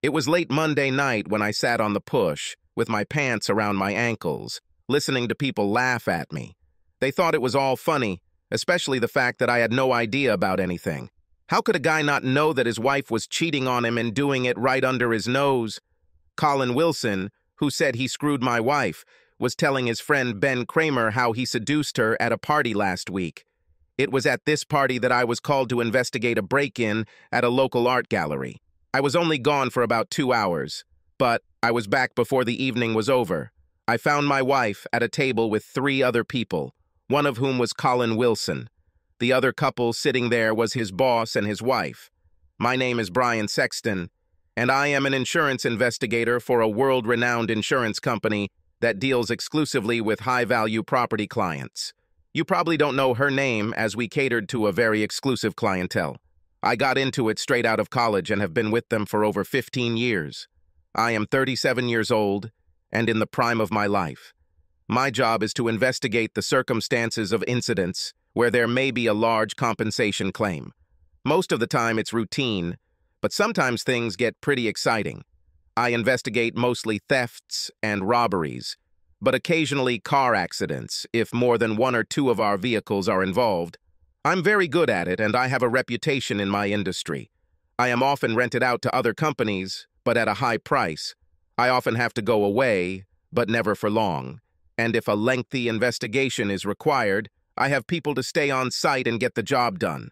It was late Monday night when I sat on the push, with my pants around my ankles, listening to people laugh at me. They thought it was all funny, especially the fact that I had no idea about anything. How could a guy not know that his wife was cheating on him and doing it right under his nose? Colin Wilson, who said he screwed my wife, was telling his friend Ben Kramer how he seduced her at a party last week. It was at this party that I was called to investigate a break-in at a local art gallery. I was only gone for about two hours, but I was back before the evening was over. I found my wife at a table with three other people, one of whom was Colin Wilson. The other couple sitting there was his boss and his wife. My name is Brian Sexton, and I am an insurance investigator for a world-renowned insurance company that deals exclusively with high-value property clients. You probably don't know her name as we catered to a very exclusive clientele. I got into it straight out of college and have been with them for over 15 years. I am 37 years old and in the prime of my life. My job is to investigate the circumstances of incidents where there may be a large compensation claim. Most of the time it's routine, but sometimes things get pretty exciting. I investigate mostly thefts and robberies, but occasionally car accidents if more than one or two of our vehicles are involved. I'm very good at it and I have a reputation in my industry. I am often rented out to other companies, but at a high price. I often have to go away, but never for long and if a lengthy investigation is required, I have people to stay on site and get the job done.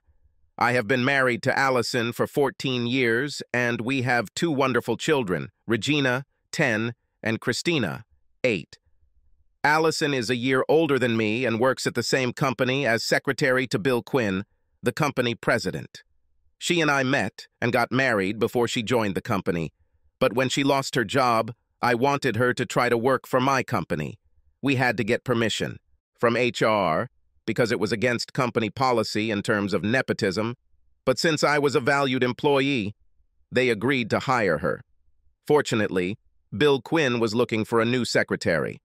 I have been married to Allison for 14 years, and we have two wonderful children, Regina, 10, and Christina, 8. Allison is a year older than me and works at the same company as secretary to Bill Quinn, the company president. She and I met and got married before she joined the company, but when she lost her job, I wanted her to try to work for my company we had to get permission from HR because it was against company policy in terms of nepotism, but since I was a valued employee, they agreed to hire her. Fortunately, Bill Quinn was looking for a new secretary,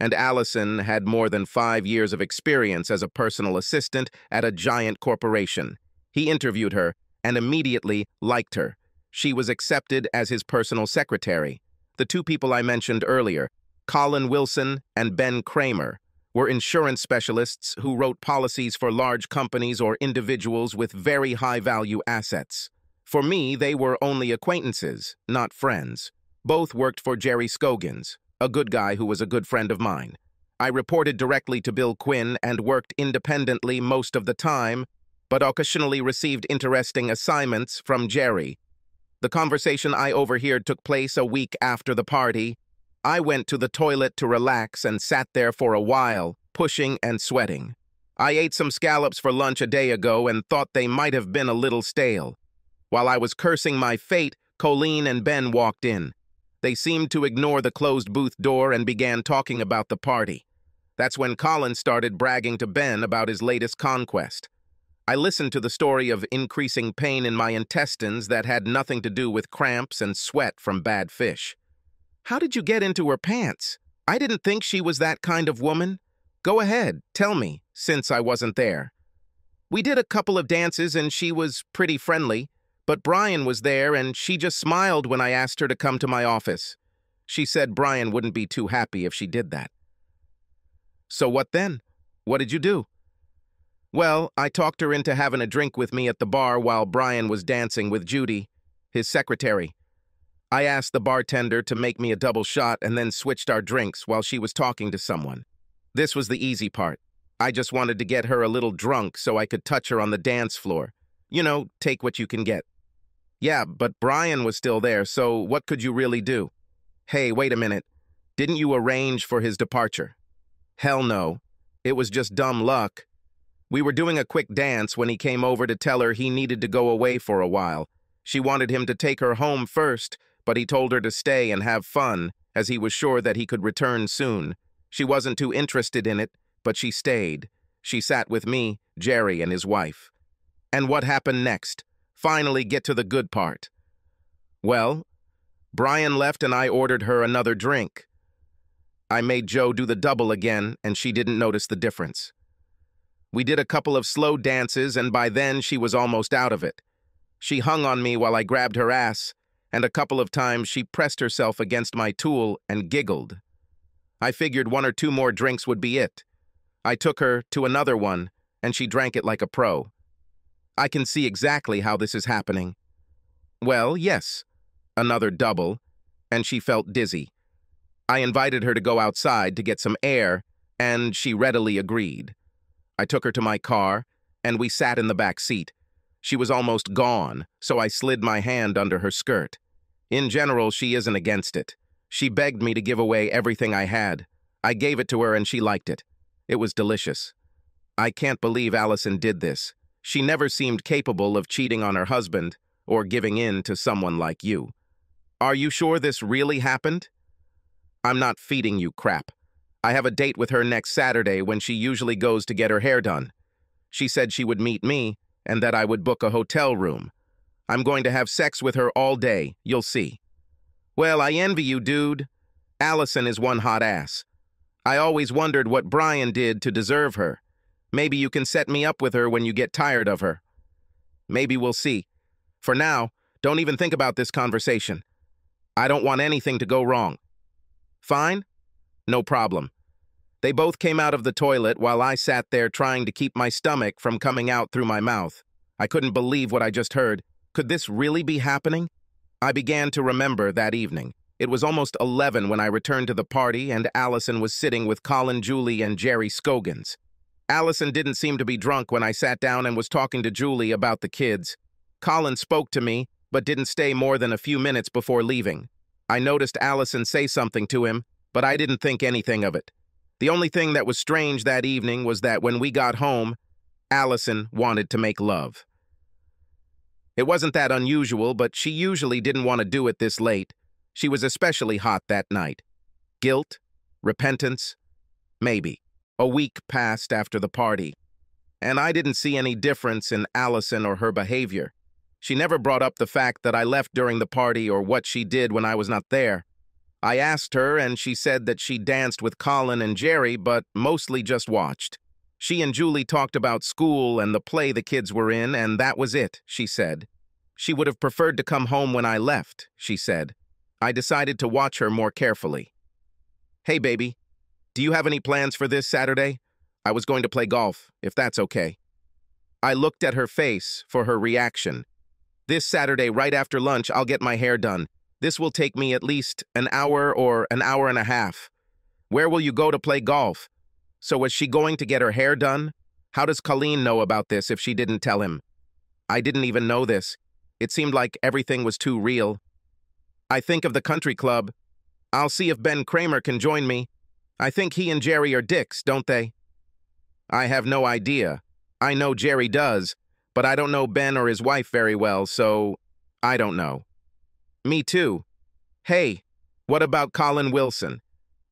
and Allison had more than five years of experience as a personal assistant at a giant corporation. He interviewed her and immediately liked her. She was accepted as his personal secretary. The two people I mentioned earlier, Colin Wilson and Ben Kramer were insurance specialists who wrote policies for large companies or individuals with very high-value assets. For me, they were only acquaintances, not friends. Both worked for Jerry Scogins, a good guy who was a good friend of mine. I reported directly to Bill Quinn and worked independently most of the time, but occasionally received interesting assignments from Jerry. The conversation I overheard took place a week after the party, I went to the toilet to relax and sat there for a while, pushing and sweating. I ate some scallops for lunch a day ago and thought they might have been a little stale. While I was cursing my fate, Colin and Ben walked in. They seemed to ignore the closed booth door and began talking about the party. That's when Colin started bragging to Ben about his latest conquest. I listened to the story of increasing pain in my intestines that had nothing to do with cramps and sweat from bad fish. How did you get into her pants? I didn't think she was that kind of woman. Go ahead, tell me, since I wasn't there. We did a couple of dances and she was pretty friendly, but Brian was there and she just smiled when I asked her to come to my office. She said Brian wouldn't be too happy if she did that. So what then? What did you do? Well, I talked her into having a drink with me at the bar while Brian was dancing with Judy, his secretary. I asked the bartender to make me a double shot and then switched our drinks while she was talking to someone. This was the easy part. I just wanted to get her a little drunk so I could touch her on the dance floor. You know, take what you can get. Yeah, but Brian was still there, so what could you really do? Hey, wait a minute. Didn't you arrange for his departure? Hell no. It was just dumb luck. We were doing a quick dance when he came over to tell her he needed to go away for a while. She wanted him to take her home first, but he told her to stay and have fun, as he was sure that he could return soon. She wasn't too interested in it, but she stayed. She sat with me, Jerry, and his wife. And what happened next? Finally get to the good part. Well, Brian left and I ordered her another drink. I made Joe do the double again, and she didn't notice the difference. We did a couple of slow dances, and by then she was almost out of it. She hung on me while I grabbed her ass, and a couple of times she pressed herself against my tool and giggled. I figured one or two more drinks would be it. I took her to another one, and she drank it like a pro. I can see exactly how this is happening. Well, yes, another double, and she felt dizzy. I invited her to go outside to get some air, and she readily agreed. I took her to my car, and we sat in the back seat. She was almost gone, so I slid my hand under her skirt. In general, she isn't against it. She begged me to give away everything I had. I gave it to her and she liked it. It was delicious. I can't believe Allison did this. She never seemed capable of cheating on her husband or giving in to someone like you. Are you sure this really happened? I'm not feeding you crap. I have a date with her next Saturday when she usually goes to get her hair done. She said she would meet me and that I would book a hotel room. I'm going to have sex with her all day, you'll see. Well, I envy you, dude. Allison is one hot ass. I always wondered what Brian did to deserve her. Maybe you can set me up with her when you get tired of her. Maybe we'll see. For now, don't even think about this conversation. I don't want anything to go wrong. Fine? No problem. They both came out of the toilet while I sat there trying to keep my stomach from coming out through my mouth. I couldn't believe what I just heard. Could this really be happening? I began to remember that evening. It was almost 11 when I returned to the party and Allison was sitting with Colin Julie and Jerry Scogans. Allison didn't seem to be drunk when I sat down and was talking to Julie about the kids. Colin spoke to me, but didn't stay more than a few minutes before leaving. I noticed Allison say something to him, but I didn't think anything of it. The only thing that was strange that evening was that when we got home, Allison wanted to make love. It wasn't that unusual, but she usually didn't want to do it this late. She was especially hot that night. Guilt? Repentance? Maybe. A week passed after the party, and I didn't see any difference in Allison or her behavior. She never brought up the fact that I left during the party or what she did when I was not there. I asked her, and she said that she danced with Colin and Jerry, but mostly just watched. She and Julie talked about school and the play the kids were in, and that was it, she said. She would have preferred to come home when I left, she said. I decided to watch her more carefully. Hey, baby, do you have any plans for this Saturday? I was going to play golf, if that's okay. I looked at her face for her reaction, this Saturday, right after lunch, I'll get my hair done. This will take me at least an hour or an hour and a half. Where will you go to play golf? So was she going to get her hair done? How does Colin know about this if she didn't tell him? I didn't even know this. It seemed like everything was too real. I think of the country club. I'll see if Ben Kramer can join me. I think he and Jerry are dicks, don't they? I have no idea. I know Jerry does, but I don't know Ben or his wife very well, so I don't know. Me too. Hey, what about Colin Wilson?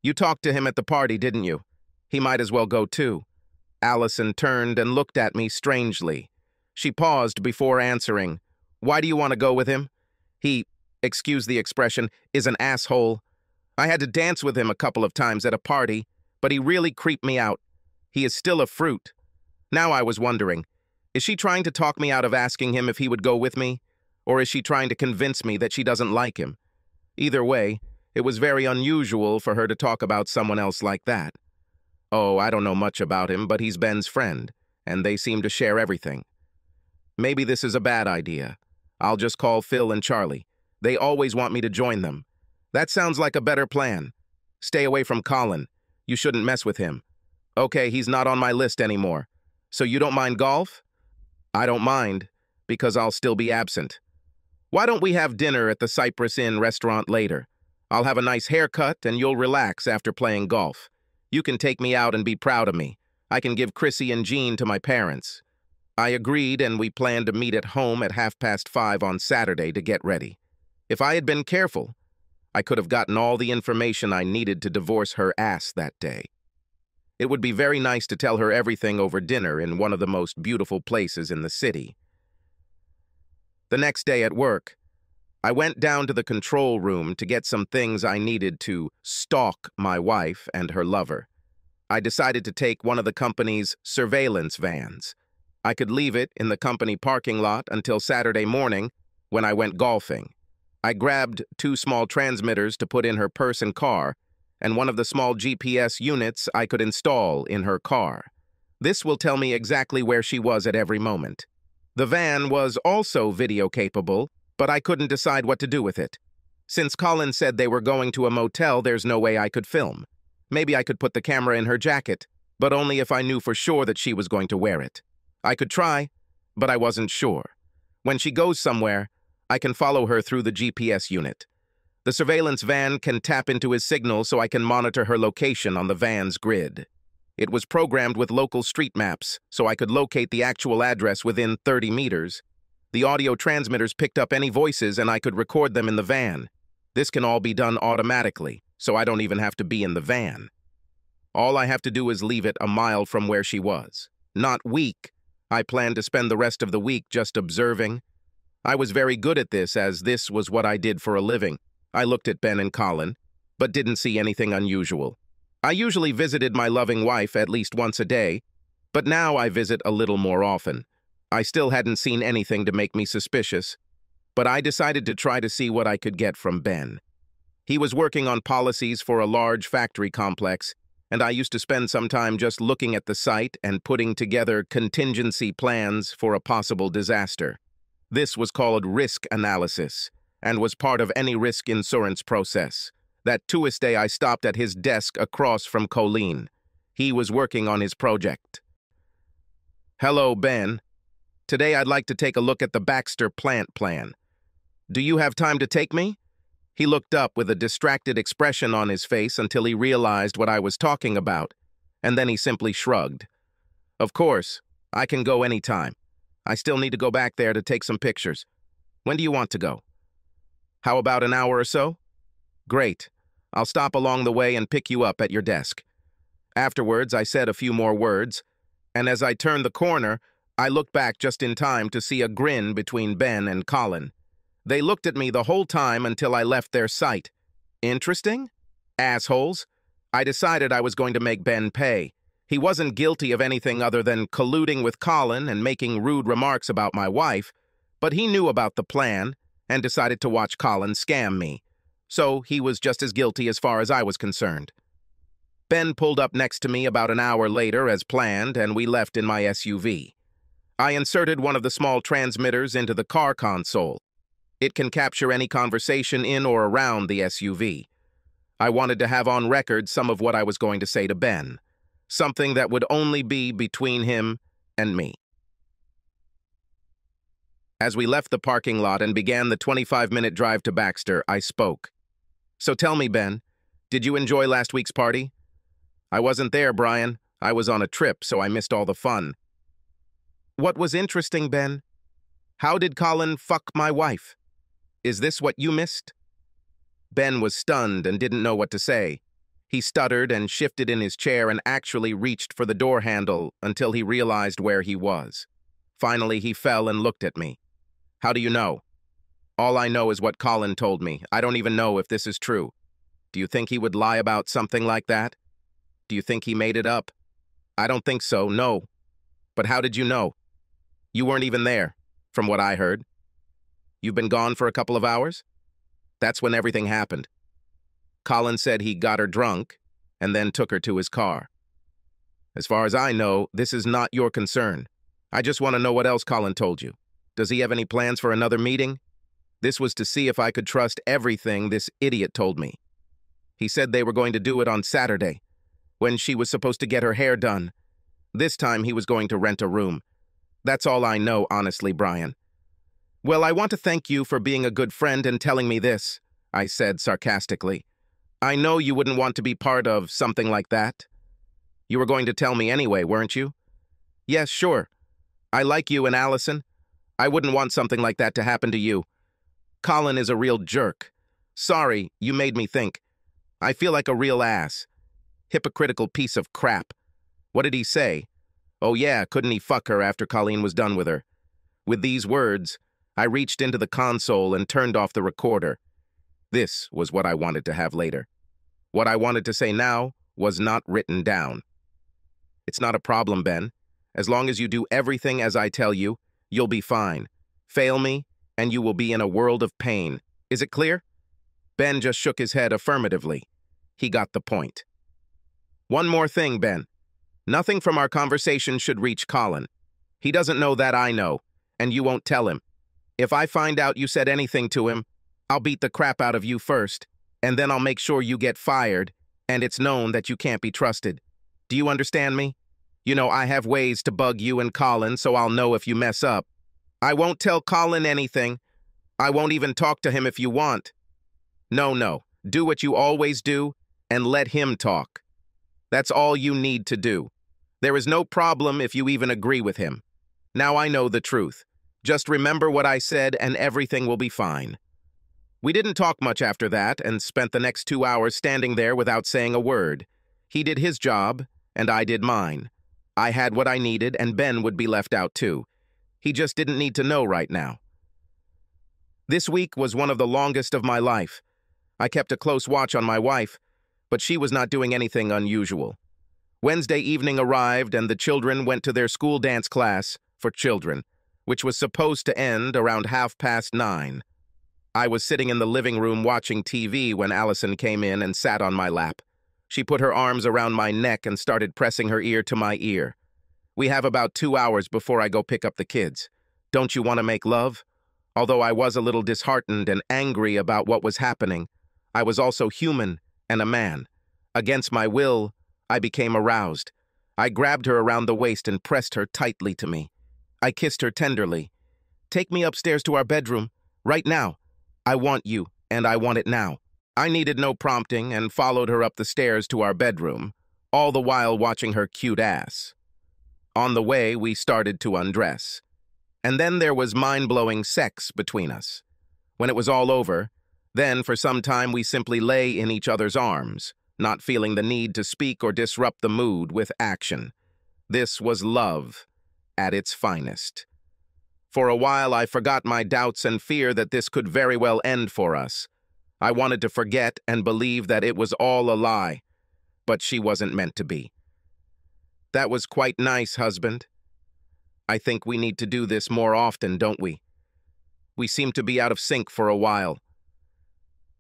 You talked to him at the party, didn't you? He might as well go too. Allison turned and looked at me strangely. She paused before answering. Why do you want to go with him? He, excuse the expression, is an asshole. I had to dance with him a couple of times at a party, but he really creeped me out. He is still a fruit. Now I was wondering, is she trying to talk me out of asking him if he would go with me? Or is she trying to convince me that she doesn't like him? Either way, it was very unusual for her to talk about someone else like that. Oh, I don't know much about him, but he's Ben's friend, and they seem to share everything. Maybe this is a bad idea. I'll just call Phil and Charlie. They always want me to join them. That sounds like a better plan. Stay away from Colin. You shouldn't mess with him. Okay, he's not on my list anymore. So you don't mind golf? I don't mind, because I'll still be absent. Why don't we have dinner at the Cypress Inn restaurant later? I'll have a nice haircut and you'll relax after playing golf. You can take me out and be proud of me. I can give Chrissy and Jean to my parents. I agreed and we planned to meet at home at half past five on Saturday to get ready. If I had been careful, I could have gotten all the information I needed to divorce her ass that day. It would be very nice to tell her everything over dinner in one of the most beautiful places in the city. The next day at work, I went down to the control room to get some things I needed to stalk my wife and her lover. I decided to take one of the company's surveillance vans. I could leave it in the company parking lot until Saturday morning when I went golfing. I grabbed two small transmitters to put in her purse and car, and one of the small GPS units I could install in her car. This will tell me exactly where she was at every moment. The van was also video capable, but I couldn't decide what to do with it. Since Colin said they were going to a motel, there's no way I could film. Maybe I could put the camera in her jacket, but only if I knew for sure that she was going to wear it. I could try, but I wasn't sure. When she goes somewhere, I can follow her through the GPS unit. The surveillance van can tap into his signal so I can monitor her location on the van's grid. It was programmed with local street maps, so I could locate the actual address within 30 meters. The audio transmitters picked up any voices and I could record them in the van. This can all be done automatically, so I don't even have to be in the van. All I have to do is leave it a mile from where she was. Not weak. I plan to spend the rest of the week just observing. I was very good at this, as this was what I did for a living. I looked at Ben and Colin, but didn't see anything unusual. I usually visited my loving wife at least once a day, but now I visit a little more often. I still hadn't seen anything to make me suspicious, but I decided to try to see what I could get from Ben. He was working on policies for a large factory complex, and I used to spend some time just looking at the site and putting together contingency plans for a possible disaster. This was called risk analysis, and was part of any risk insurance process. That Tuesday I stopped at his desk across from Colin. He was working on his project. Hello, Ben. Today I'd like to take a look at the Baxter plant plan. Do you have time to take me? He looked up with a distracted expression on his face until he realized what I was talking about, and then he simply shrugged. Of course, I can go any time. I still need to go back there to take some pictures. When do you want to go? How about an hour or so? Great. I'll stop along the way and pick you up at your desk. Afterwards, I said a few more words, and as I turned the corner, I looked back just in time to see a grin between Ben and Colin. They looked at me the whole time until I left their sight. Interesting? Assholes. I decided I was going to make Ben pay. He wasn't guilty of anything other than colluding with Colin and making rude remarks about my wife, but he knew about the plan, and decided to watch Colin scam me. So he was just as guilty as far as I was concerned. Ben pulled up next to me about an hour later as planned, and we left in my SUV. I inserted one of the small transmitters into the car console. It can capture any conversation in or around the SUV. I wanted to have on record some of what I was going to say to Ben, something that would only be between him and me. As we left the parking lot and began the 25-minute drive to Baxter, I spoke. So tell me, Ben, did you enjoy last week's party? I wasn't there, Brian. I was on a trip, so I missed all the fun. What was interesting, Ben? How did Colin fuck my wife? Is this what you missed? Ben was stunned and didn't know what to say. He stuttered and shifted in his chair and actually reached for the door handle until he realized where he was. Finally, he fell and looked at me. How do you know? All I know is what Colin told me. I don't even know if this is true. Do you think he would lie about something like that? Do you think he made it up? I don't think so, no. But how did you know? You weren't even there, from what I heard. You've been gone for a couple of hours? That's when everything happened. Colin said he got her drunk and then took her to his car. As far as I know, this is not your concern. I just want to know what else Colin told you. Does he have any plans for another meeting? This was to see if I could trust everything this idiot told me. He said they were going to do it on Saturday, when she was supposed to get her hair done. This time he was going to rent a room. That's all I know, honestly, Brian. Well, I want to thank you for being a good friend and telling me this, I said sarcastically. I know you wouldn't want to be part of something like that. You were going to tell me anyway, weren't you? Yes, sure. I like you and Allison, I wouldn't want something like that to happen to you. Colin is a real jerk. Sorry, you made me think. I feel like a real ass. Hypocritical piece of crap. What did he say? Oh yeah, couldn't he fuck her after Colin was done with her? With these words, I reached into the console and turned off the recorder. This was what I wanted to have later. What I wanted to say now was not written down. It's not a problem, Ben. As long as you do everything as I tell you, You'll be fine. Fail me, and you will be in a world of pain. Is it clear? Ben just shook his head affirmatively. He got the point. One more thing, Ben. Nothing from our conversation should reach Colin. He doesn't know that I know, and you won't tell him. If I find out you said anything to him, I'll beat the crap out of you first, and then I'll make sure you get fired, and it's known that you can't be trusted. Do you understand me? You know, I have ways to bug you and Colin, so I'll know if you mess up. I won't tell Colin anything. I won't even talk to him if you want. No, no. Do what you always do, and let him talk. That's all you need to do. There is no problem if you even agree with him. Now I know the truth. Just remember what I said, and everything will be fine. We didn't talk much after that, and spent the next two hours standing there without saying a word. He did his job, and I did mine. I had what I needed, and Ben would be left out too. He just didn't need to know right now. This week was one of the longest of my life. I kept a close watch on my wife, but she was not doing anything unusual. Wednesday evening arrived, and the children went to their school dance class for children, which was supposed to end around half past nine. I was sitting in the living room watching TV when Allison came in and sat on my lap. She put her arms around my neck and started pressing her ear to my ear. We have about two hours before I go pick up the kids. Don't you want to make love? Although I was a little disheartened and angry about what was happening, I was also human and a man. Against my will, I became aroused. I grabbed her around the waist and pressed her tightly to me. I kissed her tenderly. Take me upstairs to our bedroom, right now. I want you, and I want it now. I needed no prompting and followed her up the stairs to our bedroom, all the while watching her cute ass. On the way, we started to undress. And then there was mind-blowing sex between us. When it was all over, then for some time we simply lay in each other's arms, not feeling the need to speak or disrupt the mood with action. This was love at its finest. For a while I forgot my doubts and fear that this could very well end for us, I wanted to forget and believe that it was all a lie, but she wasn't meant to be. That was quite nice, husband. I think we need to do this more often, don't we? We seem to be out of sync for a while.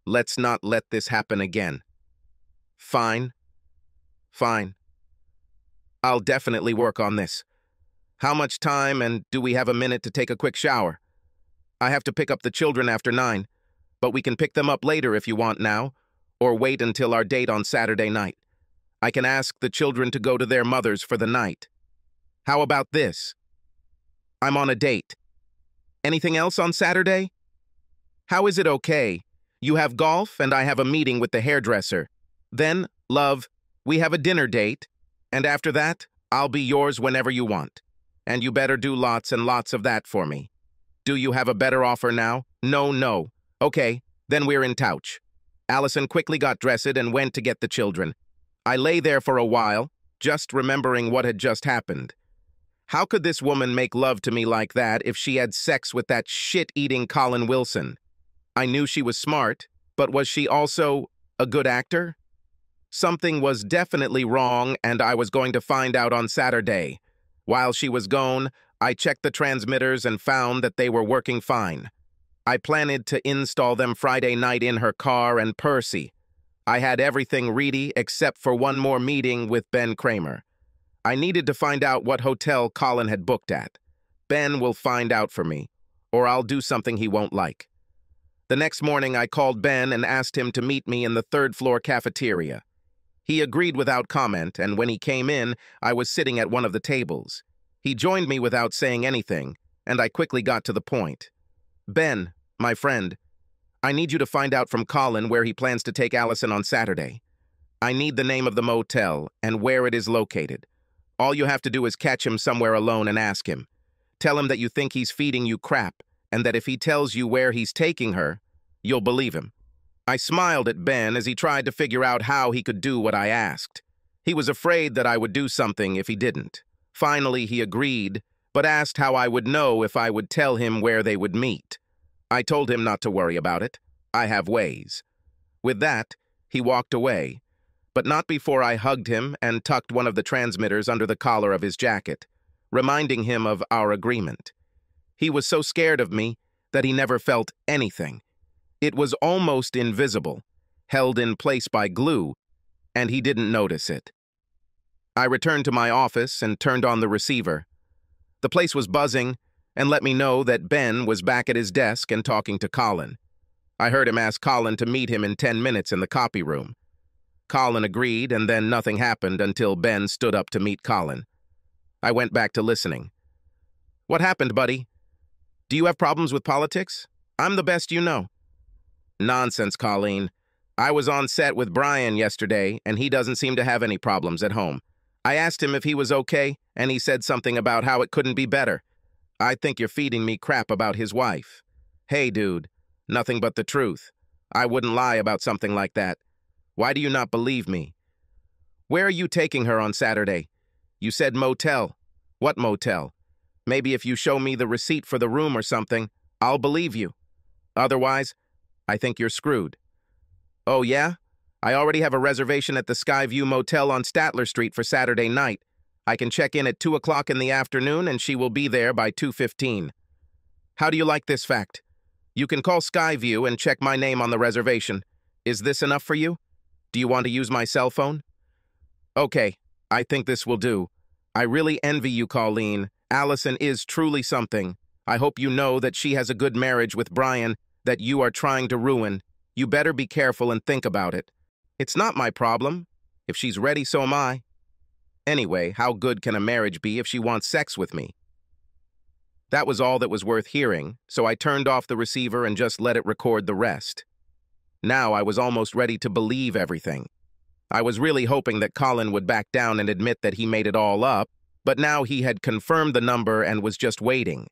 Let's not let this happen again. Fine. Fine. I'll definitely work on this. How much time, and do we have a minute to take a quick shower? I have to pick up the children after nine but we can pick them up later if you want now, or wait until our date on Saturday night. I can ask the children to go to their mothers for the night. How about this? I'm on a date. Anything else on Saturday? How is it okay? You have golf and I have a meeting with the hairdresser. Then, love, we have a dinner date, and after that, I'll be yours whenever you want. And you better do lots and lots of that for me. Do you have a better offer now? No, no. Okay, then we're in touch. Allison quickly got dressed and went to get the children. I lay there for a while, just remembering what had just happened. How could this woman make love to me like that if she had sex with that shit-eating Colin Wilson? I knew she was smart, but was she also a good actor? Something was definitely wrong, and I was going to find out on Saturday. While she was gone, I checked the transmitters and found that they were working fine. I planned to install them Friday night in her car and Percy. I had everything ready except for one more meeting with Ben Kramer. I needed to find out what hotel Colin had booked at. Ben will find out for me, or I'll do something he won't like. The next morning, I called Ben and asked him to meet me in the third floor cafeteria. He agreed without comment, and when he came in, I was sitting at one of the tables. He joined me without saying anything, and I quickly got to the point. Ben, my friend, I need you to find out from Colin where he plans to take Allison on Saturday. I need the name of the motel and where it is located. All you have to do is catch him somewhere alone and ask him. Tell him that you think he's feeding you crap, and that if he tells you where he's taking her, you'll believe him. I smiled at Ben as he tried to figure out how he could do what I asked. He was afraid that I would do something if he didn't. Finally, he agreed, but asked how I would know if I would tell him where they would meet. I told him not to worry about it. I have ways. With that, he walked away, but not before I hugged him and tucked one of the transmitters under the collar of his jacket, reminding him of our agreement. He was so scared of me that he never felt anything. It was almost invisible, held in place by glue, and he didn't notice it. I returned to my office and turned on the receiver. The place was buzzing and let me know that Ben was back at his desk and talking to Colin. I heard him ask Colin to meet him in 10 minutes in the copy room. Colin agreed, and then nothing happened until Ben stood up to meet Colin. I went back to listening. What happened, buddy? Do you have problems with politics? I'm the best you know. Nonsense, Colin. I was on set with Brian yesterday, and he doesn't seem to have any problems at home. I asked him if he was okay, and he said something about how it couldn't be better. I think you're feeding me crap about his wife. Hey, dude, nothing but the truth. I wouldn't lie about something like that. Why do you not believe me? Where are you taking her on Saturday? You said motel. What motel? Maybe if you show me the receipt for the room or something, I'll believe you. Otherwise, I think you're screwed. Oh, yeah? I already have a reservation at the Skyview Motel on Statler Street for Saturday night. I can check in at 2 o'clock in the afternoon and she will be there by 2.15. How do you like this fact? You can call Skyview and check my name on the reservation. Is this enough for you? Do you want to use my cell phone? Okay, I think this will do. I really envy you, Colin. Allison is truly something. I hope you know that she has a good marriage with Brian that you are trying to ruin. You better be careful and think about it. It's not my problem. If she's ready, so am I. Anyway, how good can a marriage be if she wants sex with me? That was all that was worth hearing, so I turned off the receiver and just let it record the rest. Now I was almost ready to believe everything. I was really hoping that Colin would back down and admit that he made it all up, but now he had confirmed the number and was just waiting.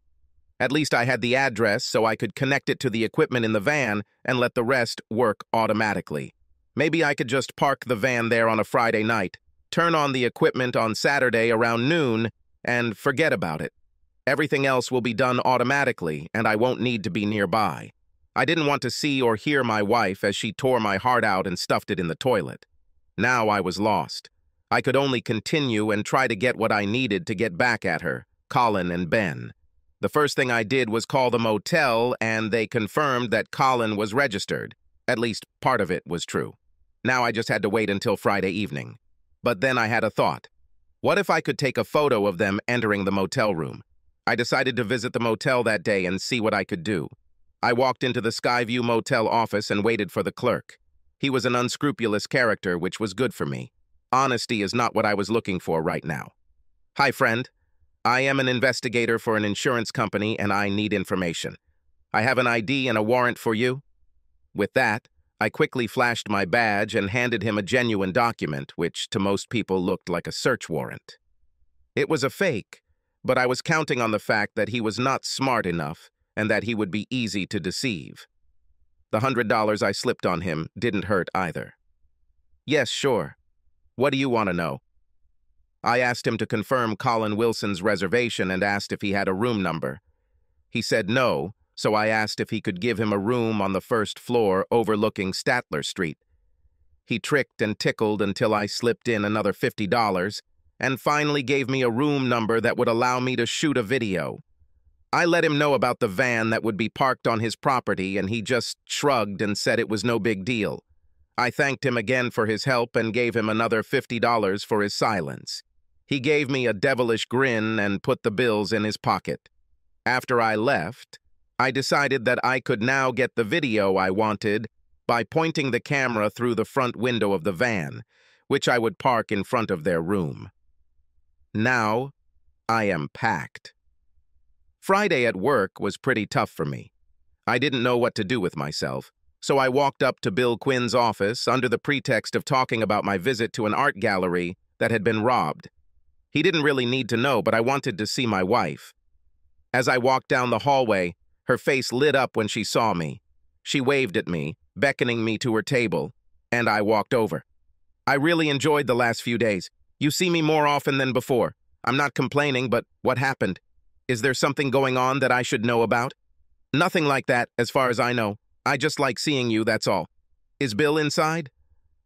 At least I had the address so I could connect it to the equipment in the van and let the rest work automatically. Maybe I could just park the van there on a Friday night, turn on the equipment on Saturday around noon, and forget about it. Everything else will be done automatically, and I won't need to be nearby. I didn't want to see or hear my wife as she tore my heart out and stuffed it in the toilet. Now I was lost. I could only continue and try to get what I needed to get back at her, Colin and Ben. The first thing I did was call the motel, and they confirmed that Colin was registered. At least part of it was true. Now I just had to wait until Friday evening. But then I had a thought. What if I could take a photo of them entering the motel room? I decided to visit the motel that day and see what I could do. I walked into the Skyview Motel office and waited for the clerk. He was an unscrupulous character, which was good for me. Honesty is not what I was looking for right now. Hi, friend. I am an investigator for an insurance company and I need information. I have an ID and a warrant for you. With that, I quickly flashed my badge and handed him a genuine document, which to most people looked like a search warrant. It was a fake, but I was counting on the fact that he was not smart enough and that he would be easy to deceive. The hundred dollars I slipped on him didn't hurt either. Yes, sure. What do you want to know? I asked him to confirm Colin Wilson's reservation and asked if he had a room number. He said no, so I asked if he could give him a room on the first floor overlooking Statler Street. He tricked and tickled until I slipped in another $50 and finally gave me a room number that would allow me to shoot a video. I let him know about the van that would be parked on his property and he just shrugged and said it was no big deal. I thanked him again for his help and gave him another $50 for his silence. He gave me a devilish grin and put the bills in his pocket. After I left, I decided that I could now get the video I wanted by pointing the camera through the front window of the van, which I would park in front of their room. Now, I am packed. Friday at work was pretty tough for me. I didn't know what to do with myself, so I walked up to Bill Quinn's office under the pretext of talking about my visit to an art gallery that had been robbed. He didn't really need to know, but I wanted to see my wife. As I walked down the hallway, her face lit up when she saw me. She waved at me, beckoning me to her table, and I walked over. I really enjoyed the last few days. You see me more often than before. I'm not complaining, but what happened? Is there something going on that I should know about? Nothing like that, as far as I know. I just like seeing you, that's all. Is Bill inside?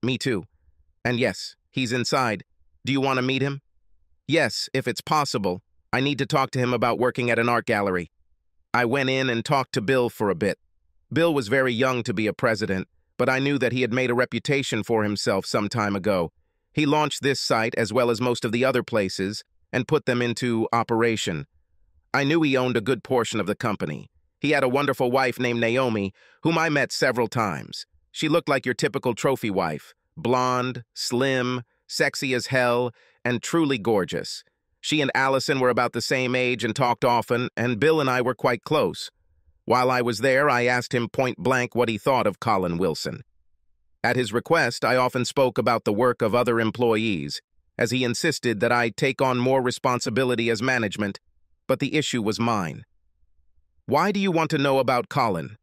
Me too. And yes, he's inside. Do you want to meet him? Yes, if it's possible. I need to talk to him about working at an art gallery. I went in and talked to Bill for a bit. Bill was very young to be a president, but I knew that he had made a reputation for himself some time ago. He launched this site, as well as most of the other places, and put them into operation. I knew he owned a good portion of the company. He had a wonderful wife named Naomi, whom I met several times. She looked like your typical trophy wife, blonde, slim, sexy as hell, and truly gorgeous. She and Allison were about the same age and talked often, and Bill and I were quite close. While I was there, I asked him point blank what he thought of Colin Wilson. At his request, I often spoke about the work of other employees, as he insisted that I take on more responsibility as management, but the issue was mine. Why do you want to know about Colin?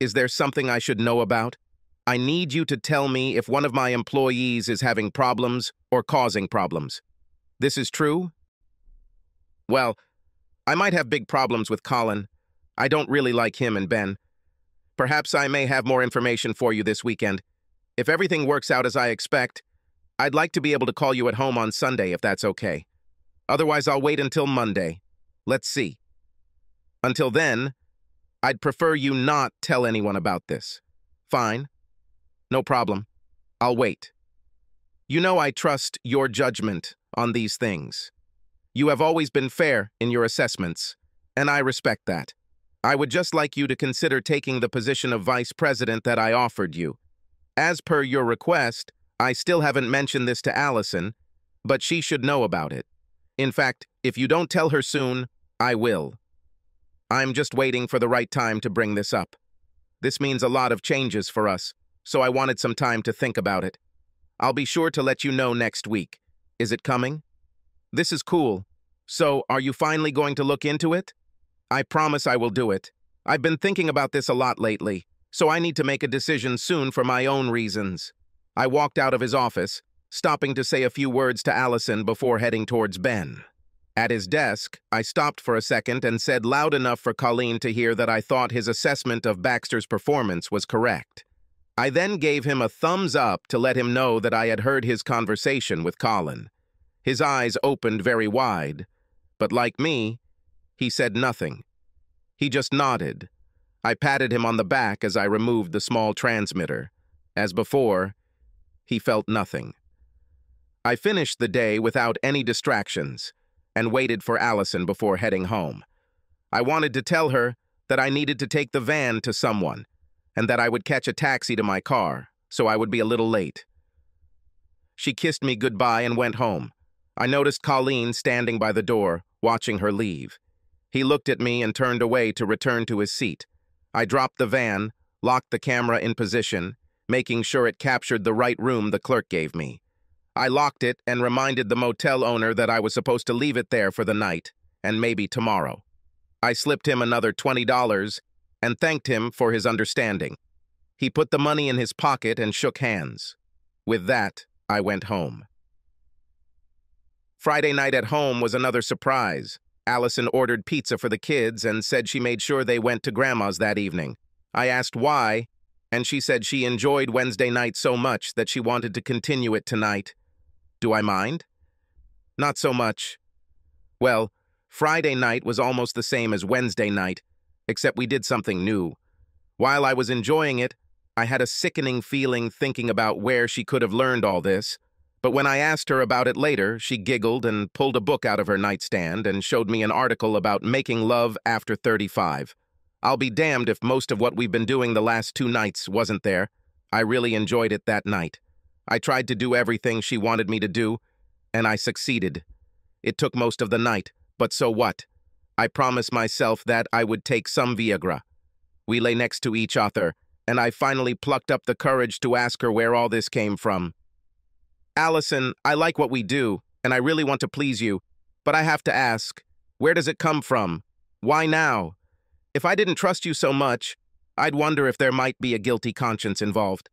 Is there something I should know about? I need you to tell me if one of my employees is having problems or causing problems. This is true? Well, I might have big problems with Colin. I don't really like him and Ben. Perhaps I may have more information for you this weekend. If everything works out as I expect, I'd like to be able to call you at home on Sunday if that's okay. Otherwise, I'll wait until Monday. Let's see. Until then, I'd prefer you not tell anyone about this. Fine. No problem. I'll wait. You know I trust your judgment on these things. You have always been fair in your assessments, and I respect that. I would just like you to consider taking the position of vice president that I offered you. As per your request, I still haven't mentioned this to Allison, but she should know about it. In fact, if you don't tell her soon, I will. I'm just waiting for the right time to bring this up. This means a lot of changes for us, so I wanted some time to think about it. I'll be sure to let you know next week. Is it coming? This is cool. So, are you finally going to look into it? I promise I will do it. I've been thinking about this a lot lately, so I need to make a decision soon for my own reasons. I walked out of his office, stopping to say a few words to Allison before heading towards Ben. At his desk, I stopped for a second and said loud enough for Colin to hear that I thought his assessment of Baxter's performance was correct. I then gave him a thumbs up to let him know that I had heard his conversation with Colin. His eyes opened very wide, but like me, he said nothing. He just nodded. I patted him on the back as I removed the small transmitter. As before, he felt nothing. I finished the day without any distractions and waited for Allison before heading home. I wanted to tell her that I needed to take the van to someone and that I would catch a taxi to my car, so I would be a little late. She kissed me goodbye and went home. I noticed Colin standing by the door, watching her leave. He looked at me and turned away to return to his seat. I dropped the van, locked the camera in position, making sure it captured the right room the clerk gave me. I locked it and reminded the motel owner that I was supposed to leave it there for the night, and maybe tomorrow. I slipped him another $20 and thanked him for his understanding. He put the money in his pocket and shook hands. With that, I went home. Friday night at home was another surprise. Allison ordered pizza for the kids and said she made sure they went to Grandma's that evening. I asked why, and she said she enjoyed Wednesday night so much that she wanted to continue it tonight. Do I mind? Not so much. Well, Friday night was almost the same as Wednesday night, except we did something new. While I was enjoying it, I had a sickening feeling thinking about where she could have learned all this, but when I asked her about it later, she giggled and pulled a book out of her nightstand and showed me an article about making love after 35. I'll be damned if most of what we've been doing the last two nights wasn't there. I really enjoyed it that night. I tried to do everything she wanted me to do, and I succeeded. It took most of the night, but so what? I promised myself that I would take some Viagra. We lay next to each other, and I finally plucked up the courage to ask her where all this came from. Allison, I like what we do, and I really want to please you, but I have to ask, where does it come from? Why now? If I didn't trust you so much, I'd wonder if there might be a guilty conscience involved.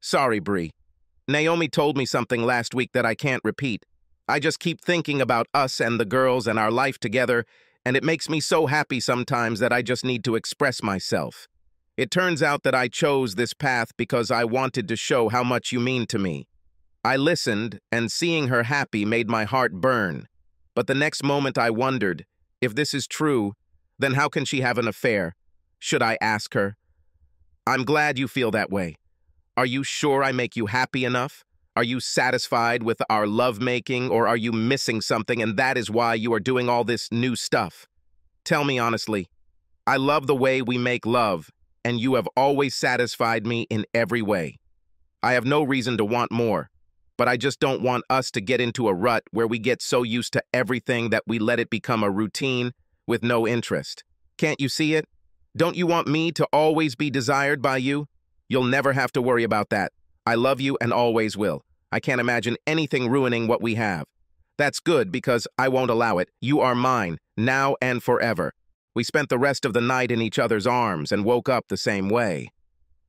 Sorry, Brie. Naomi told me something last week that I can't repeat. I just keep thinking about us and the girls and our life together, and it makes me so happy sometimes that I just need to express myself. It turns out that I chose this path because I wanted to show how much you mean to me. I listened, and seeing her happy made my heart burn. But the next moment I wondered, if this is true, then how can she have an affair? Should I ask her? I'm glad you feel that way. Are you sure I make you happy enough? Are you satisfied with our lovemaking, or are you missing something and that is why you are doing all this new stuff? Tell me honestly. I love the way we make love, and you have always satisfied me in every way. I have no reason to want more, but I just don't want us to get into a rut where we get so used to everything that we let it become a routine with no interest. Can't you see it? Don't you want me to always be desired by you? You'll never have to worry about that. I love you and always will. I can't imagine anything ruining what we have. That's good because I won't allow it. You are mine, now and forever. We spent the rest of the night in each other's arms and woke up the same way.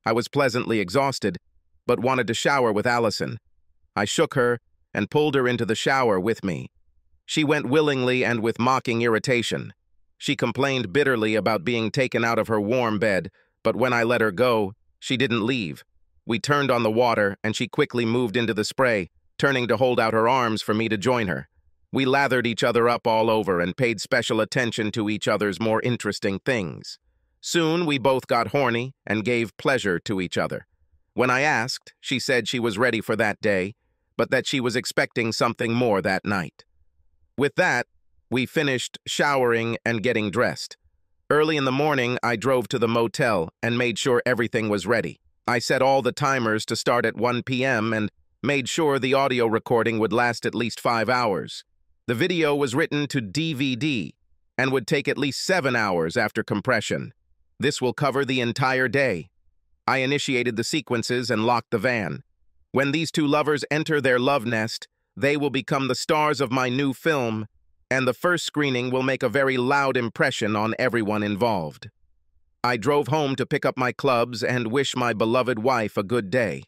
I was pleasantly exhausted, but wanted to shower with Allison. I shook her and pulled her into the shower with me. She went willingly and with mocking irritation. She complained bitterly about being taken out of her warm bed, but when I let her go, she didn't leave. We turned on the water, and she quickly moved into the spray, turning to hold out her arms for me to join her. We lathered each other up all over and paid special attention to each other's more interesting things. Soon we both got horny and gave pleasure to each other. When I asked, she said she was ready for that day, but that she was expecting something more that night. With that, we finished showering and getting dressed. Early in the morning, I drove to the motel and made sure everything was ready. I set all the timers to start at 1 p.m. and made sure the audio recording would last at least five hours. The video was written to DVD and would take at least seven hours after compression. This will cover the entire day. I initiated the sequences and locked the van. When these two lovers enter their love nest, they will become the stars of my new film and the first screening will make a very loud impression on everyone involved. I drove home to pick up my clubs and wish my beloved wife a good day.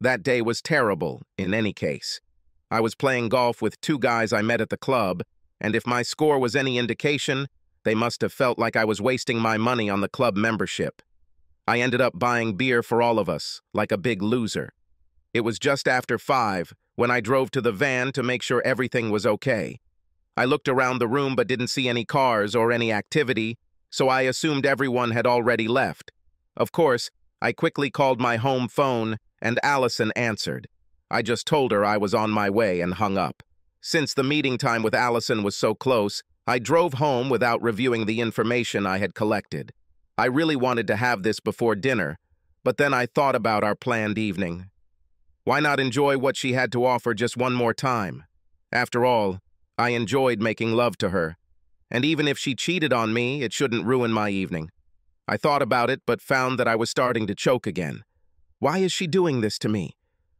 That day was terrible, in any case. I was playing golf with two guys I met at the club, and if my score was any indication, they must have felt like I was wasting my money on the club membership. I ended up buying beer for all of us, like a big loser. It was just after five when I drove to the van to make sure everything was okay. I looked around the room but didn't see any cars or any activity, so I assumed everyone had already left. Of course, I quickly called my home phone, and Allison answered. I just told her I was on my way and hung up. Since the meeting time with Allison was so close, I drove home without reviewing the information I had collected. I really wanted to have this before dinner, but then I thought about our planned evening. Why not enjoy what she had to offer just one more time? After all, I enjoyed making love to her, and even if she cheated on me, it shouldn't ruin my evening. I thought about it, but found that I was starting to choke again. Why is she doing this to me?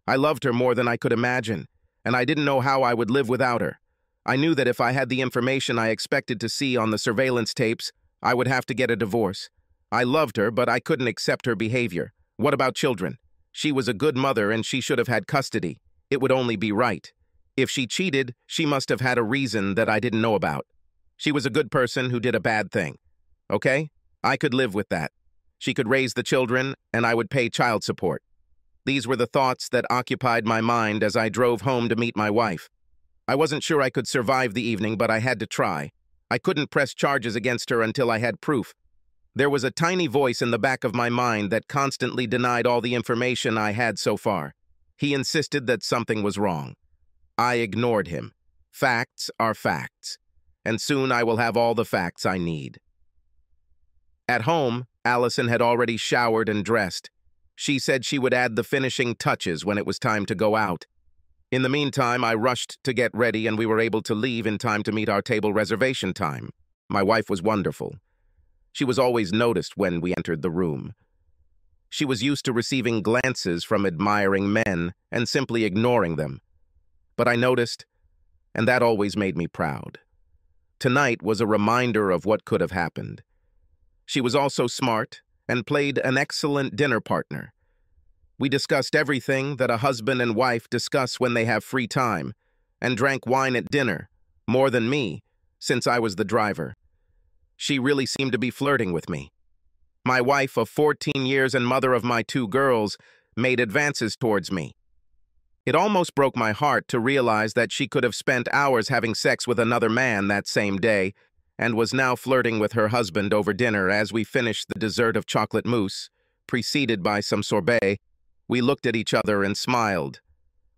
I loved her more than I could imagine, and I didn't know how I would live without her. I knew that if I had the information I expected to see on the surveillance tapes, I would have to get a divorce. I loved her, but I couldn't accept her behavior. What about children? She was a good mother and she should have had custody. It would only be right. If she cheated, she must have had a reason that I didn't know about. She was a good person who did a bad thing. Okay? I could live with that. She could raise the children, and I would pay child support. These were the thoughts that occupied my mind as I drove home to meet my wife. I wasn't sure I could survive the evening, but I had to try. I couldn't press charges against her until I had proof. There was a tiny voice in the back of my mind that constantly denied all the information I had so far. He insisted that something was wrong. I ignored him. Facts are facts, and soon I will have all the facts I need. At home, Allison had already showered and dressed. She said she would add the finishing touches when it was time to go out. In the meantime, I rushed to get ready and we were able to leave in time to meet our table reservation time. My wife was wonderful. She was always noticed when we entered the room. She was used to receiving glances from admiring men and simply ignoring them. But I noticed, and that always made me proud. Tonight was a reminder of what could have happened. She was also smart and played an excellent dinner partner. We discussed everything that a husband and wife discuss when they have free time, and drank wine at dinner, more than me, since I was the driver. She really seemed to be flirting with me. My wife of 14 years and mother of my two girls made advances towards me. It almost broke my heart to realize that she could have spent hours having sex with another man that same day and was now flirting with her husband over dinner as we finished the dessert of chocolate mousse. preceded by some sorbet, we looked at each other and smiled.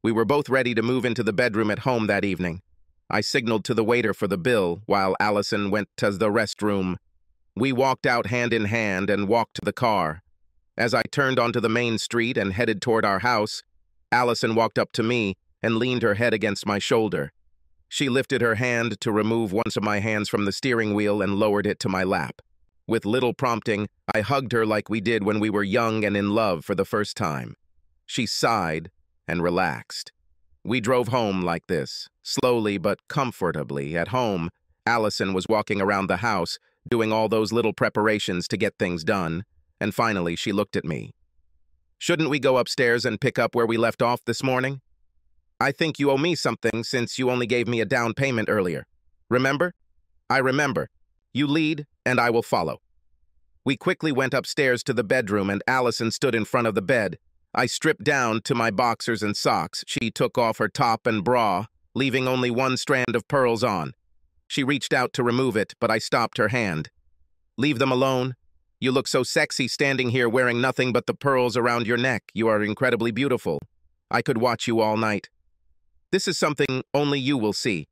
We were both ready to move into the bedroom at home that evening. I signaled to the waiter for the bill while Allison went to the restroom. We walked out hand in hand and walked to the car. As I turned onto the main street and headed toward our house, Allison walked up to me and leaned her head against my shoulder. She lifted her hand to remove one of my hands from the steering wheel and lowered it to my lap. With little prompting, I hugged her like we did when we were young and in love for the first time. She sighed and relaxed. We drove home like this, slowly but comfortably. At home, Allison was walking around the house, doing all those little preparations to get things done, and finally she looked at me. Shouldn't we go upstairs and pick up where we left off this morning? I think you owe me something since you only gave me a down payment earlier. Remember? I remember. You lead, and I will follow. We quickly went upstairs to the bedroom, and Allison stood in front of the bed. I stripped down to my boxers and socks. She took off her top and bra, leaving only one strand of pearls on. She reached out to remove it, but I stopped her hand. Leave them alone. You look so sexy standing here wearing nothing but the pearls around your neck. You are incredibly beautiful. I could watch you all night. This is something only you will see.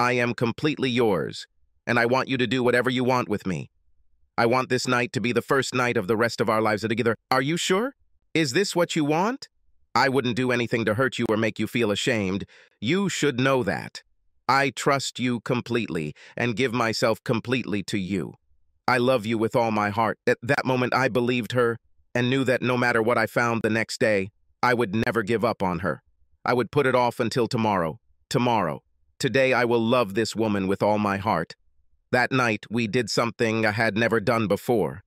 I am completely yours, and I want you to do whatever you want with me. I want this night to be the first night of the rest of our lives together. Are you sure? Is this what you want? I wouldn't do anything to hurt you or make you feel ashamed. You should know that. I trust you completely and give myself completely to you. I love you with all my heart. At that moment, I believed her and knew that no matter what I found the next day, I would never give up on her. I would put it off until tomorrow. Tomorrow. Today I will love this woman with all my heart. That night, we did something I had never done before.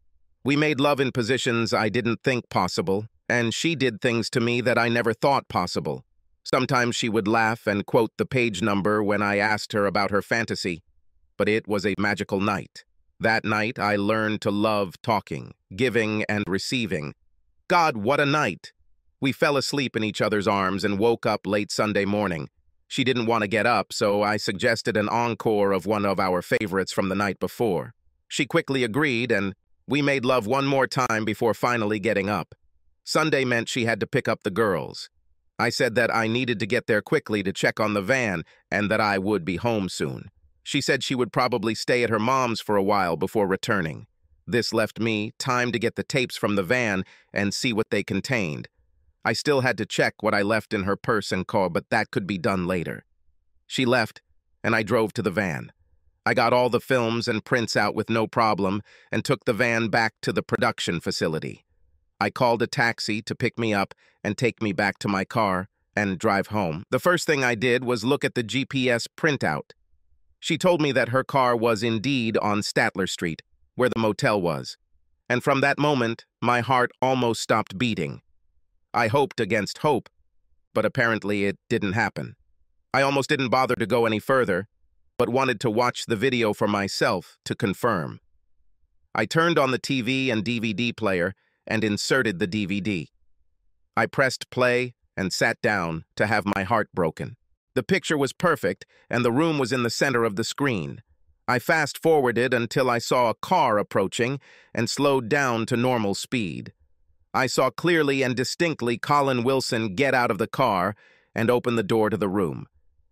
We made love in positions I didn't think possible, and she did things to me that I never thought possible. Sometimes she would laugh and quote the page number when I asked her about her fantasy. But it was a magical night. That night, I learned to love talking, giving, and receiving. God, what a night! We fell asleep in each other's arms and woke up late Sunday morning. She didn't want to get up, so I suggested an encore of one of our favorites from the night before. She quickly agreed, and we made love one more time before finally getting up. Sunday meant she had to pick up the girls. I said that I needed to get there quickly to check on the van and that I would be home soon. She said she would probably stay at her mom's for a while before returning. This left me time to get the tapes from the van and see what they contained. I still had to check what I left in her purse and car, but that could be done later. She left, and I drove to the van. I got all the films and prints out with no problem and took the van back to the production facility. I called a taxi to pick me up and take me back to my car and drive home. The first thing I did was look at the GPS printout. She told me that her car was indeed on Statler Street, where the motel was. And from that moment, my heart almost stopped beating. I hoped against hope, but apparently it didn't happen. I almost didn't bother to go any further, but wanted to watch the video for myself to confirm. I turned on the TV and DVD player and inserted the DVD. I pressed play and sat down to have my heart broken. The picture was perfect, and the room was in the center of the screen. I fast-forwarded until I saw a car approaching and slowed down to normal speed. I saw clearly and distinctly Colin Wilson get out of the car and open the door to the room.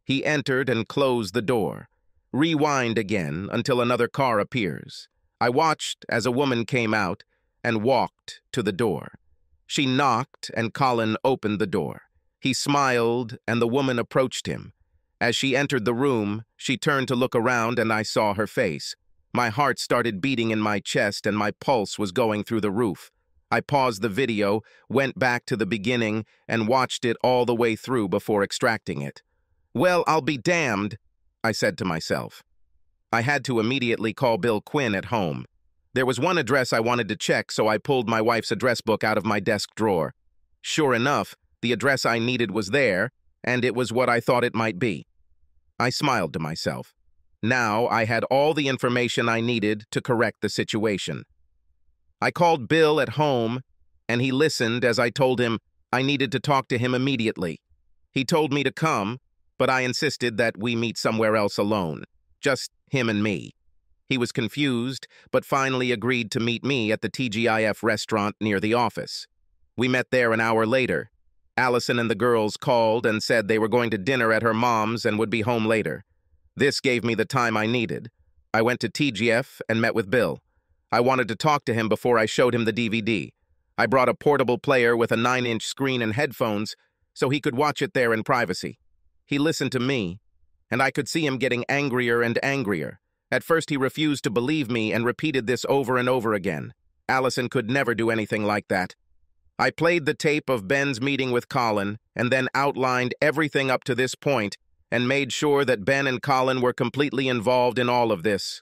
He entered and closed the door. Rewind again until another car appears. I watched as a woman came out and walked to the door. She knocked and Colin opened the door. He smiled and the woman approached him. As she entered the room, she turned to look around and I saw her face. My heart started beating in my chest and my pulse was going through the roof. I paused the video, went back to the beginning, and watched it all the way through before extracting it. Well, I'll be damned, I said to myself. I had to immediately call Bill Quinn at home. There was one address I wanted to check, so I pulled my wife's address book out of my desk drawer. Sure enough, the address I needed was there, and it was what I thought it might be. I smiled to myself. Now I had all the information I needed to correct the situation. I called Bill at home, and he listened as I told him I needed to talk to him immediately. He told me to come, but I insisted that we meet somewhere else alone, just him and me. He was confused, but finally agreed to meet me at the TGIF restaurant near the office. We met there an hour later. Allison and the girls called and said they were going to dinner at her mom's and would be home later. This gave me the time I needed. I went to TGF and met with Bill. I wanted to talk to him before I showed him the DVD. I brought a portable player with a 9-inch screen and headphones so he could watch it there in privacy. He listened to me, and I could see him getting angrier and angrier. At first he refused to believe me and repeated this over and over again. Allison could never do anything like that. I played the tape of Ben's meeting with Colin and then outlined everything up to this point and made sure that Ben and Colin were completely involved in all of this.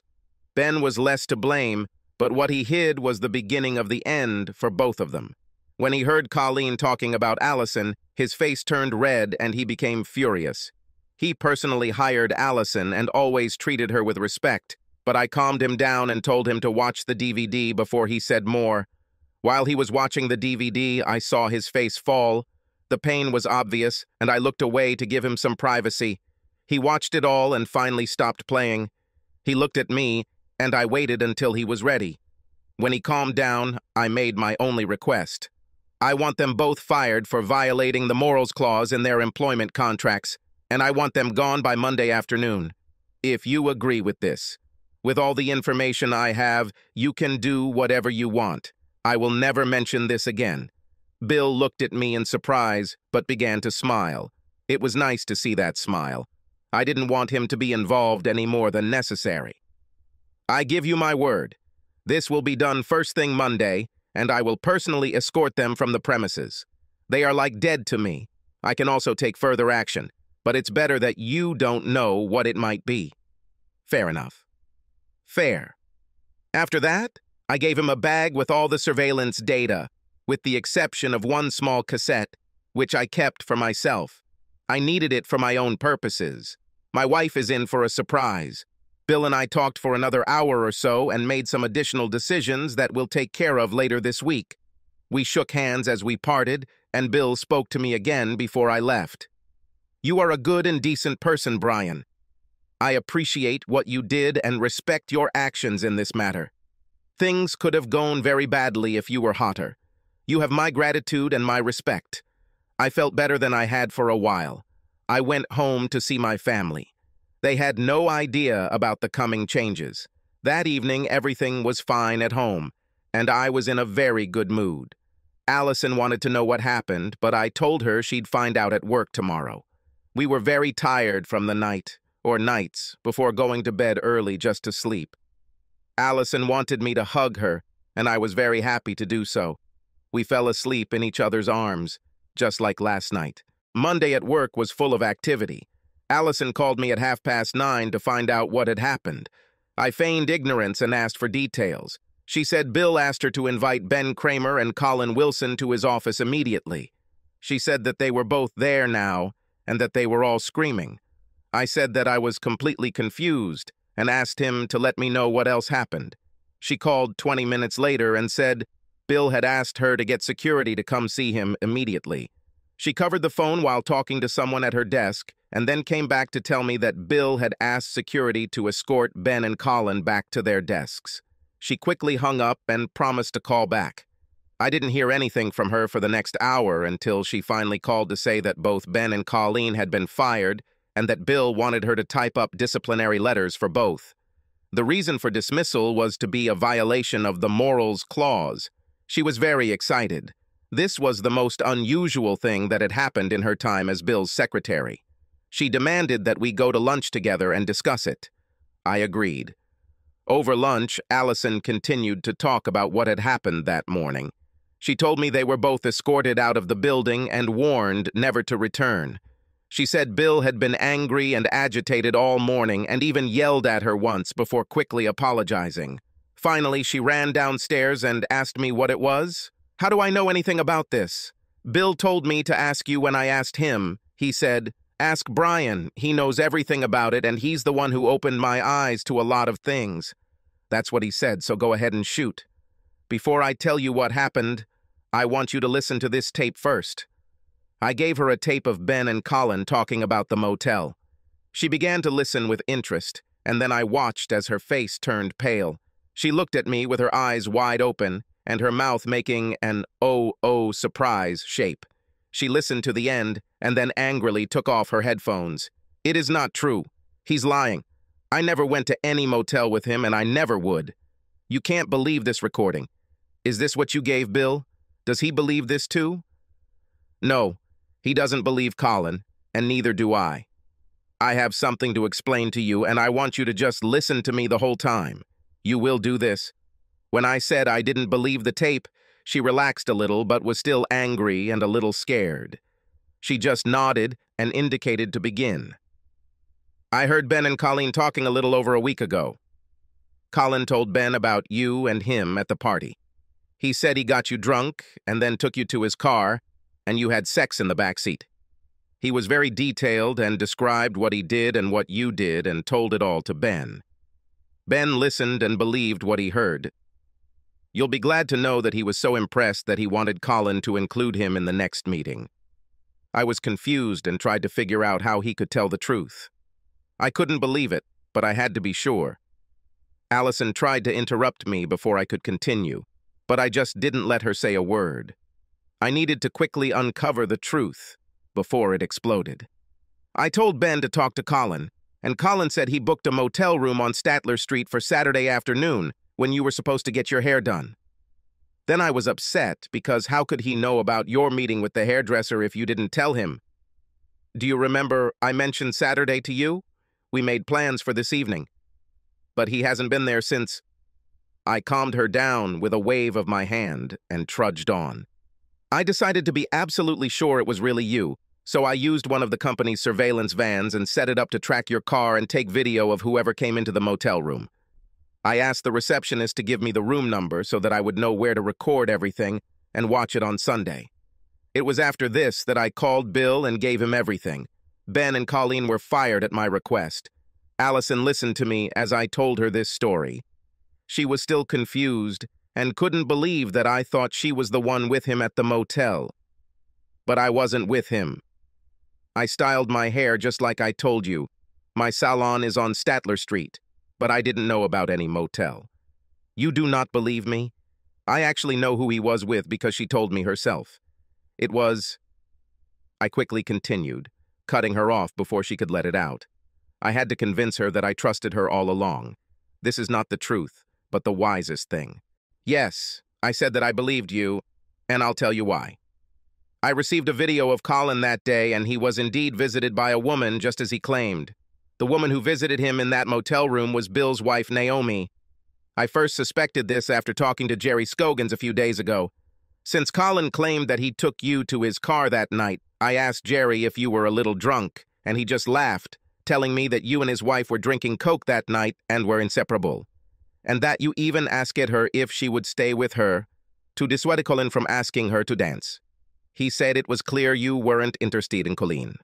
Ben was less to blame, but what he hid was the beginning of the end for both of them. When he heard Colin talking about Allison, his face turned red and he became furious. He personally hired Allison and always treated her with respect, but I calmed him down and told him to watch the DVD before he said more. While he was watching the DVD, I saw his face fall, the pain was obvious, and I looked away to give him some privacy. He watched it all and finally stopped playing. He looked at me, and I waited until he was ready. When he calmed down, I made my only request. I want them both fired for violating the morals clause in their employment contracts, and I want them gone by Monday afternoon. If you agree with this, with all the information I have, you can do whatever you want. I will never mention this again. Bill looked at me in surprise, but began to smile. It was nice to see that smile. I didn't want him to be involved any more than necessary. I give you my word. This will be done first thing Monday, and I will personally escort them from the premises. They are like dead to me. I can also take further action, but it's better that you don't know what it might be. Fair enough. Fair. After that, I gave him a bag with all the surveillance data, with the exception of one small cassette, which I kept for myself. I needed it for my own purposes. My wife is in for a surprise. Bill and I talked for another hour or so and made some additional decisions that we'll take care of later this week. We shook hands as we parted, and Bill spoke to me again before I left. You are a good and decent person, Brian. I appreciate what you did and respect your actions in this matter. Things could have gone very badly if you were hotter. You have my gratitude and my respect. I felt better than I had for a while. I went home to see my family. They had no idea about the coming changes. That evening, everything was fine at home, and I was in a very good mood. Allison wanted to know what happened, but I told her she'd find out at work tomorrow. We were very tired from the night, or nights, before going to bed early just to sleep. Allison wanted me to hug her, and I was very happy to do so. We fell asleep in each other's arms, just like last night. Monday at work was full of activity. Allison called me at half past nine to find out what had happened. I feigned ignorance and asked for details. She said Bill asked her to invite Ben Kramer and Colin Wilson to his office immediately. She said that they were both there now and that they were all screaming. I said that I was completely confused and asked him to let me know what else happened. She called 20 minutes later and said Bill had asked her to get security to come see him immediately. She covered the phone while talking to someone at her desk and then came back to tell me that Bill had asked security to escort Ben and Colin back to their desks. She quickly hung up and promised to call back. I didn't hear anything from her for the next hour until she finally called to say that both Ben and Colin had been fired and that Bill wanted her to type up disciplinary letters for both. The reason for dismissal was to be a violation of the morals clause, she was very excited. This was the most unusual thing that had happened in her time as Bill's secretary. She demanded that we go to lunch together and discuss it. I agreed. Over lunch, Allison continued to talk about what had happened that morning. She told me they were both escorted out of the building and warned never to return. She said Bill had been angry and agitated all morning and even yelled at her once before quickly apologizing. Finally, she ran downstairs and asked me what it was. How do I know anything about this? Bill told me to ask you when I asked him. He said, Ask Brian. He knows everything about it, and he's the one who opened my eyes to a lot of things. That's what he said, so go ahead and shoot. Before I tell you what happened, I want you to listen to this tape first. I gave her a tape of Ben and Colin talking about the motel. She began to listen with interest, and then I watched as her face turned pale. She looked at me with her eyes wide open and her mouth making an oh, oh surprise shape. She listened to the end and then angrily took off her headphones. It is not true. He's lying. I never went to any motel with him and I never would. You can't believe this recording. Is this what you gave Bill? Does he believe this too? No, he doesn't believe Colin, and neither do I. I have something to explain to you, and I want you to just listen to me the whole time. You will do this. When I said I didn't believe the tape, she relaxed a little but was still angry and a little scared. She just nodded and indicated to begin. I heard Ben and Colin talking a little over a week ago. Colin told Ben about you and him at the party. He said he got you drunk and then took you to his car, and you had sex in the back seat. He was very detailed and described what he did and what you did and told it all to Ben. Ben listened and believed what he heard. You'll be glad to know that he was so impressed that he wanted Colin to include him in the next meeting. I was confused and tried to figure out how he could tell the truth. I couldn't believe it, but I had to be sure. Allison tried to interrupt me before I could continue, but I just didn't let her say a word. I needed to quickly uncover the truth before it exploded. I told Ben to talk to Colin, and Colin said he booked a motel room on Statler Street for Saturday afternoon when you were supposed to get your hair done. Then I was upset because how could he know about your meeting with the hairdresser if you didn't tell him? Do you remember I mentioned Saturday to you? We made plans for this evening. But he hasn't been there since. I calmed her down with a wave of my hand and trudged on. I decided to be absolutely sure it was really you, so I used one of the company's surveillance vans and set it up to track your car and take video of whoever came into the motel room. I asked the receptionist to give me the room number so that I would know where to record everything and watch it on Sunday. It was after this that I called Bill and gave him everything. Ben and Colin were fired at my request. Allison listened to me as I told her this story. She was still confused and couldn't believe that I thought she was the one with him at the motel. But I wasn't with him. I styled my hair just like I told you. My salon is on Statler Street, but I didn't know about any motel. You do not believe me? I actually know who he was with because she told me herself. It was... I quickly continued, cutting her off before she could let it out. I had to convince her that I trusted her all along. This is not the truth, but the wisest thing. Yes, I said that I believed you, and I'll tell you why. I received a video of Colin that day, and he was indeed visited by a woman just as he claimed. The woman who visited him in that motel room was Bill's wife, Naomi. I first suspected this after talking to Jerry Scogans a few days ago. Since Colin claimed that he took you to his car that night, I asked Jerry if you were a little drunk, and he just laughed, telling me that you and his wife were drinking Coke that night and were inseparable and that you even asked her if she would stay with her to dissuade Colin from asking her to dance. He said it was clear you weren't interested in Colin.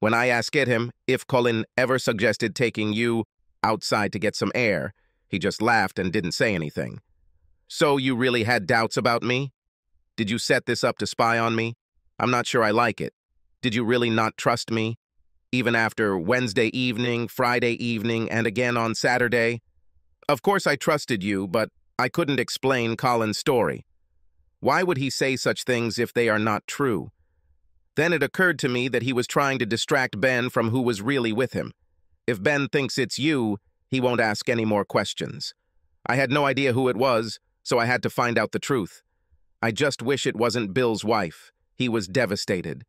When I asked him if Colin ever suggested taking you outside to get some air, he just laughed and didn't say anything. So you really had doubts about me? Did you set this up to spy on me? I'm not sure I like it. Did you really not trust me? Even after Wednesday evening, Friday evening, and again on Saturday? Of course I trusted you, but I couldn't explain Colin's story. Why would he say such things if they are not true? Then it occurred to me that he was trying to distract Ben from who was really with him. If Ben thinks it's you, he won't ask any more questions. I had no idea who it was, so I had to find out the truth. I just wish it wasn't Bill's wife. He was devastated.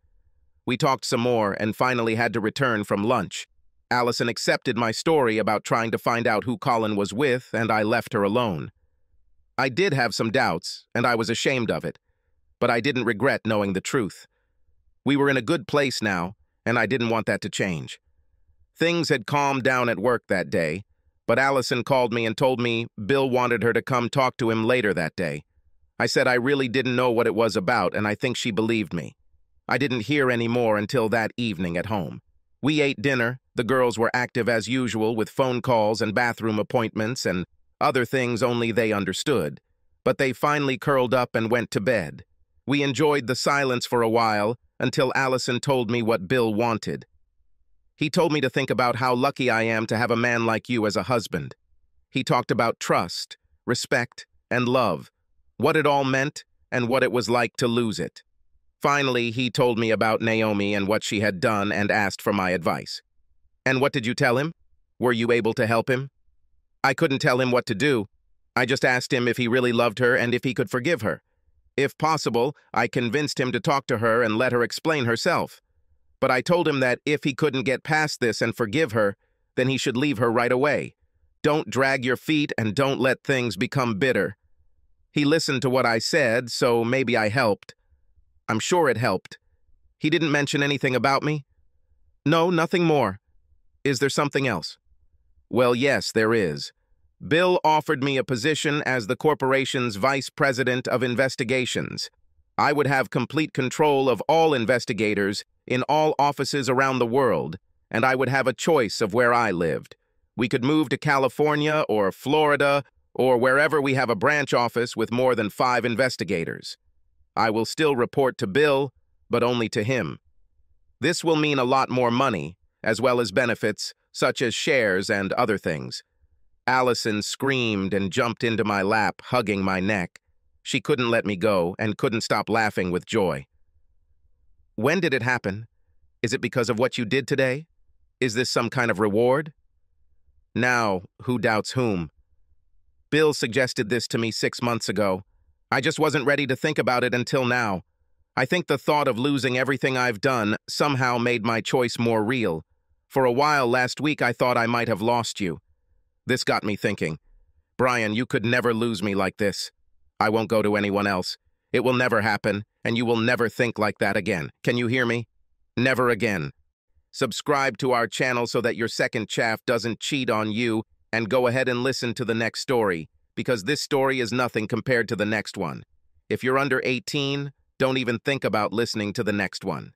We talked some more and finally had to return from lunch. Allison accepted my story about trying to find out who Colin was with, and I left her alone. I did have some doubts, and I was ashamed of it, but I didn't regret knowing the truth. We were in a good place now, and I didn't want that to change. Things had calmed down at work that day, but Allison called me and told me Bill wanted her to come talk to him later that day. I said I really didn't know what it was about, and I think she believed me. I didn't hear any more until that evening at home. We ate dinner, the girls were active as usual with phone calls and bathroom appointments and other things only they understood. But they finally curled up and went to bed. We enjoyed the silence for a while until Allison told me what Bill wanted. He told me to think about how lucky I am to have a man like you as a husband. He talked about trust, respect, and love, what it all meant, and what it was like to lose it. Finally, he told me about Naomi and what she had done and asked for my advice. And what did you tell him? Were you able to help him? I couldn't tell him what to do. I just asked him if he really loved her and if he could forgive her. If possible, I convinced him to talk to her and let her explain herself. But I told him that if he couldn't get past this and forgive her, then he should leave her right away. Don't drag your feet and don't let things become bitter. He listened to what I said, so maybe I helped. I'm sure it helped. He didn't mention anything about me? No, nothing more. Is there something else? Well, yes, there is. Bill offered me a position as the corporation's vice president of investigations. I would have complete control of all investigators in all offices around the world, and I would have a choice of where I lived. We could move to California or Florida or wherever we have a branch office with more than five investigators. I will still report to Bill, but only to him. This will mean a lot more money, as well as benefits, such as shares and other things. Allison screamed and jumped into my lap, hugging my neck. She couldn't let me go and couldn't stop laughing with joy. When did it happen? Is it because of what you did today? Is this some kind of reward? Now, who doubts whom? Bill suggested this to me six months ago. I just wasn't ready to think about it until now. I think the thought of losing everything I've done somehow made my choice more real. For a while last week, I thought I might have lost you. This got me thinking. Brian, you could never lose me like this. I won't go to anyone else. It will never happen, and you will never think like that again. Can you hear me? Never again. Subscribe to our channel so that your second chaff doesn't cheat on you, and go ahead and listen to the next story, because this story is nothing compared to the next one. If you're under 18, don't even think about listening to the next one.